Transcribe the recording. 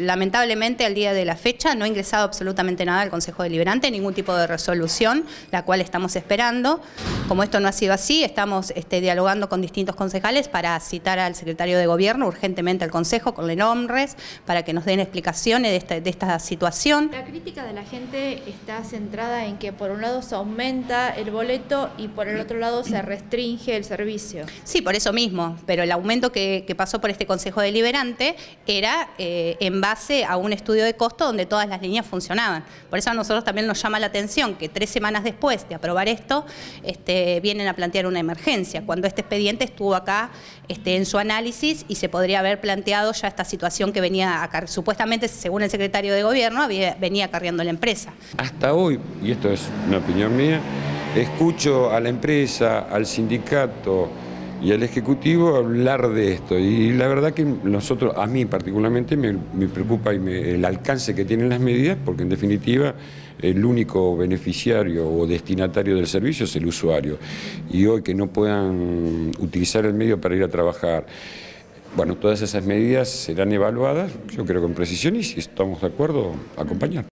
Lamentablemente, al día de la fecha no ha ingresado absolutamente nada al Consejo Deliberante, ningún tipo de resolución, la cual estamos esperando. Como esto no ha sido así, estamos este, dialogando con distintos concejales para citar al secretario de Gobierno urgentemente al Consejo con nombres para que nos den explicaciones de esta, de esta situación. La crítica de la gente está centrada en que por un lado se aumenta el boleto y por el otro lado se restringe el servicio. Sí, por eso mismo, pero el aumento que, que pasó por este Consejo Deliberante era eh, en base a un estudio de costo donde todas las líneas funcionaban. Por eso a nosotros también nos llama la atención que tres semanas después de aprobar esto, este, vienen a plantear una emergencia, cuando este expediente estuvo acá este, en su análisis y se podría haber planteado ya esta situación que venía, a, supuestamente, según el secretario de Gobierno, venía acarreando la empresa. Hasta hoy, y esto es una opinión mía, escucho a la empresa, al sindicato, y al Ejecutivo hablar de esto. Y la verdad que nosotros, a mí particularmente, me, preocupa el alcance que tienen las medidas, porque en definitiva el único beneficiario o destinatario del servicio es el usuario. Y hoy que no puedan utilizar el medio para ir a trabajar, bueno, todas esas medidas serán evaluadas, yo creo con precisión, y si estamos de acuerdo, acompañar.